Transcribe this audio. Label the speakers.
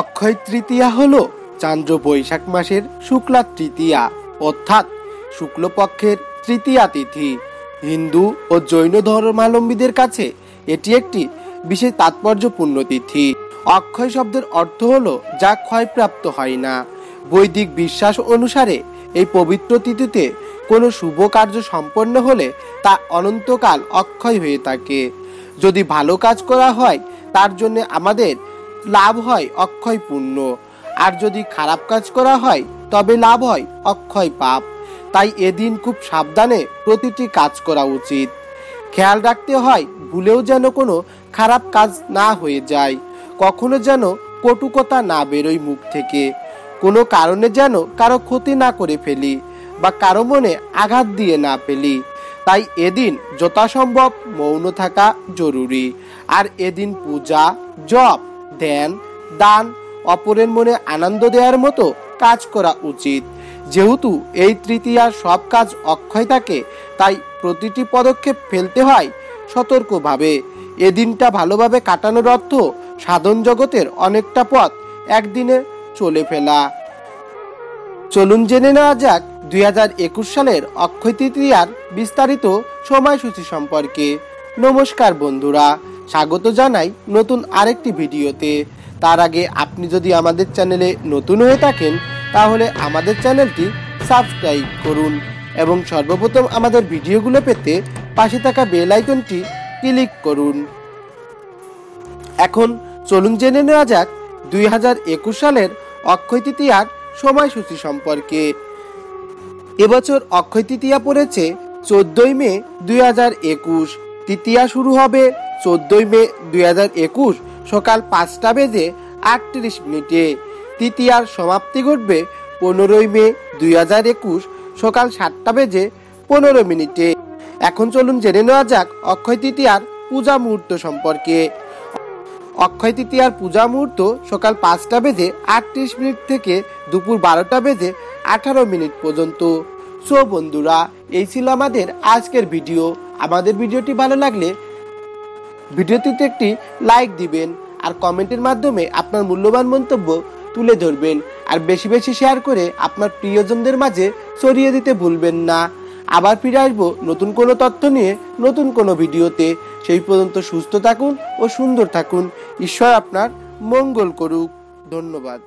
Speaker 1: অক্ষয় তৃতীয়া হল চান্দ্র বৈশাখ মাসের শুক্লা তৃতীয়া, অর্থাৎ শুক্লপক্ষের তৃতীয়া তিথি। হিন্দু ও জৈন ধর্মাবলম্বীদের কাছে এটি একটি বিশেষ তাৎপর্যপূর্ণ তিথি। অক্ষয় শব্দের অর্থ হল যা ক্ষয়প্রাপ্ত হয় না। বৈদিক বিশ্বাস অনুসারে এই পবিত্র তিথিতে কোনো শুভ কার্য সম্পন্ন হলে তা অনন্তকাল অক্ষয় হয়ে থাকে। যদি ভালো কাজ করা হয়, তার জন্য আমাদের লাভ হয় অক্ষয় পুণ্য আর যদি খারাপ কাজ করা হয়, তবে লাভ হয় অক্ষয় পাপ। তাই এদিন খুব সাবধানে প্রতিটি কাজ করা উচিত। খেয়াল রাখতে হয়, ভুলেও যেন কোনো খারাপ কাজ না হয়ে যায়। কখনো যেন কটুকতা না বেরোয় মুখ থেকে। কোনো কারণে যেন কারও ক্ষতি না করে ফেলি বা কারও মনে আঘাত দিয়ে না ফেলি। তাই এদিন যথাসম্ভব মৌন থাকা জরুরি। আর এদিন পূজা, জপ ধ্যান দান, অপরের মনে আনন্দ দেওয়ার মতো কাজ করা উচিত। যেহেতু এই তৃতীয়ার সব কাজ অক্ষয় থাকে, তাই প্রতিটি পদক্ষেপ ফেলতে হয় সতর্কভাবে। এ দিনটা ভালোভাবে কাটানোর অর্থ সাধন জগতের অনেকটা পথ একদিনে চলে ফেলা। চলুন জেনে নেওয়া যাক দুই হাজার একুশ সালের অক্ষয় তৃতীয়ার বিস্তারিত সময়সূচি সম্পর্কে। নমস্কার বন্ধুরা স্বাগত জানাই নতুন আরেকটি ভিডিওতে। তার আগে আপনি যদি আমাদের চ্যানেলে নতুন হয়ে থাকেন, তাহলে আমাদের চ্যানেলটি সাবস্ক্রাইব করুন এবং সর্বপ্রথম আমাদের ভিডিওগুলো পেতে পাশে থাকা বেল আইকনটি ক্লিক করুন। এখন চলুন জেনে নেওয়া যাক দুই হাজার একুশ সালের অক্ষয় তৃতীয়ার সময়সূচি সম্পর্কে। এবছর অক্ষয় তৃতীয়া পড়েছে চোদ্দই মে দুই হাজার একুশ। তৃতীয়া শুরু হবে চোদ্দই মে দুই হাজার একুশ সকাল পাঁচটা বেজে আটত্রিশ মিনিটে। তৃতীয়ার সমাপ্তি ঘটবে পনেরোই মে দুই হাজার একুশ সকাল সাতটা বেজে পনেরো মিনিটে। এখন চলুন জেনে নেওয়া যাক অক্ষয় তৃতীয়ার পূজা মুহূর্ত সম্পর্কে। অক্ষয় তৃতীয়ার পূজা মুহূর্ত সকাল পাঁচটা বেজে আটত্রিশ মিনিট থেকে দুপুর বারোটা বেজে আঠারো মিনিট পর্যন্ত। সো বন্ধুরা, এই ছিল আমাদের আজকের ভিডিও। আমাদের ভিডিওটি ভালো লাগলে ভিডিওটিতে একটি লাইক দিবেন আর কমেন্টের মাধ্যমে আপনার মূল্যবান মন্তব্য তুলে ধরবেন। আর বেশি বেশি শেয়ার করে আপনার প্রিয়জনদের মাঝে ছড়িয়ে দিতে ভুলবেন না। আবার ফিরে আসব নতুন কোনো তথ্য নিয়ে নতুন কোনো ভিডিওতে। সেই পর্যন্ত সুস্থ থাকুন ও সুন্দর থাকুন। ঈশ্বর আপনার মঙ্গল করুক। ধন্যবাদ।